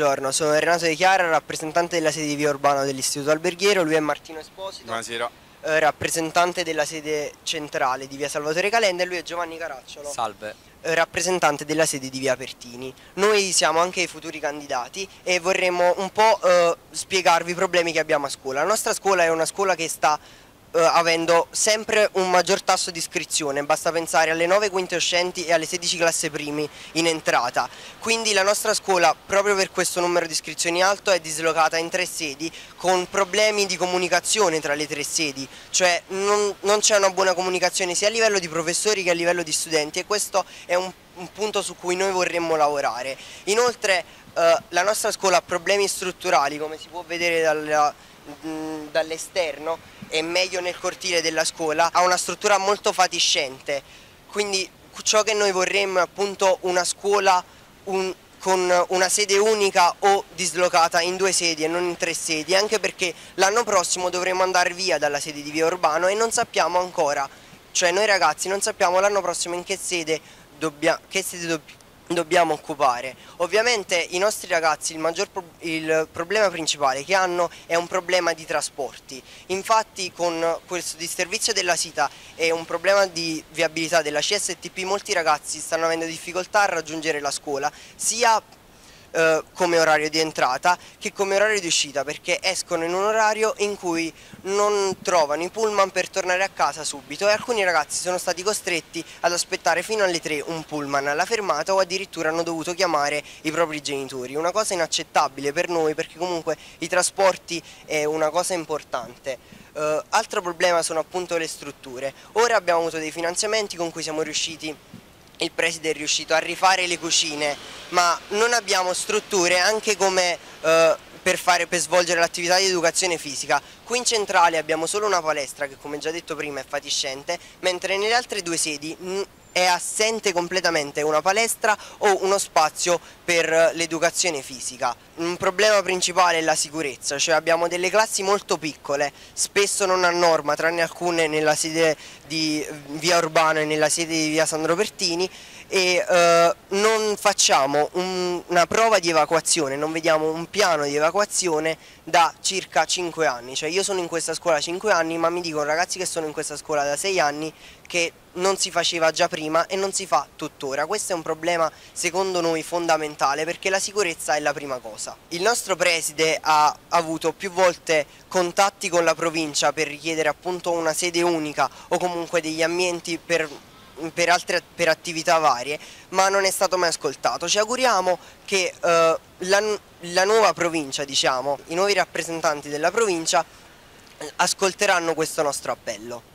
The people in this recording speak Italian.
buongiorno, sono Renato De Chiara, rappresentante della sede di Via Urbano dell'Istituto Alberghiero, lui è Martino Esposito, Buonasera. eh, rappresentante della sede centrale di Via Salvatore Calenda e lui è Giovanni Caracciolo, Salve. eh, rappresentante della sede di Via Pertini. Noi siamo anche i futuri candidati e vorremmo un po' eh, spiegarvi i problemi che abbiamo a scuola. La nostra scuola è una scuola che sta eh, avendo sempre un maggior tasso di iscrizione, basta pensare alle 9 quinte uscenti e alle 16 classe primi in entrata. Quindi la nostra scuola, proprio per questo numero di iscrizioni alto, è dislocata in tre sedi con problemi di comunicazione tra le tre sedi, cioè non, non c'è una buona comunicazione sia a livello di professori che a livello di studenti e questo è un, un punto su cui noi vorremmo lavorare. Inoltre eh, la nostra scuola ha problemi strutturali, come si può vedere mh, dall'esterno e meglio nel cortile della scuola, ha una struttura molto fatiscente. Quindi ciò che noi vorremmo è appunto una scuola un- con una sede unica o dislocata in due sedi e non in tre sedi, anche perché l'anno prossimo dovremo andare via dalla sede di Via Urbano e non sappiamo ancora, cioè noi ragazzi non sappiamo l'anno prossimo in che sede, dobbia- che sede dobb- dobbiamo occupare. Ovviamente i nostri ragazzi il maggior pro- il problema principale che hanno è un problema di trasporti. Infatti con questo disservizio della sita e un problema di viabilità della CSTP molti ragazzi stanno avendo difficoltà a raggiungere la scuola sia eh, come orario di entrata che come orario di uscita perché escono in un orario in cui non trovano i pullman per tornare a casa subito e alcuni ragazzi sono stati costretti ad aspettare fino alle 3 un pullman alla fermata o addirittura hanno dovuto chiamare i propri genitori, una cosa inaccettabile per noi perché comunque i trasporti è una cosa importante. Eh, altro problema sono appunto le strutture. Ora abbiamo avuto dei finanziamenti con cui siamo riusciti il preside è riuscito a rifare le cucine, ma non abbiamo strutture anche come eh, per, fare, per svolgere l'attività di educazione fisica. Qui in centrale abbiamo solo una palestra che come già detto prima è fatiscente, mentre nelle altre due sedi è assente completamente una palestra o uno spazio per l'educazione fisica. Un problema principale è la sicurezza, cioè abbiamo delle classi molto piccole, spesso non a norma, tranne alcune nella sede di via Urbano e nella sede di via Sandro Pertini e eh, non facciamo un- una prova di evacuazione, non vediamo un piano di evacuazione da circa 5 anni, cioè io sono in questa scuola 5 anni ma mi dicono ragazzi che sono in questa scuola da 6 anni che non si faceva già prima e non si fa tuttora. Questo è un problema secondo noi fondamentale perché la sicurezza è la prima cosa. Il nostro preside ha avuto più volte contatti con la provincia per richiedere appunto una sede unica o comunque degli ambienti per per altre per attività varie, ma non è stato mai ascoltato. Ci auguriamo che eh, la, la nuova provincia, diciamo, i nuovi rappresentanti della provincia eh, ascolteranno questo nostro appello.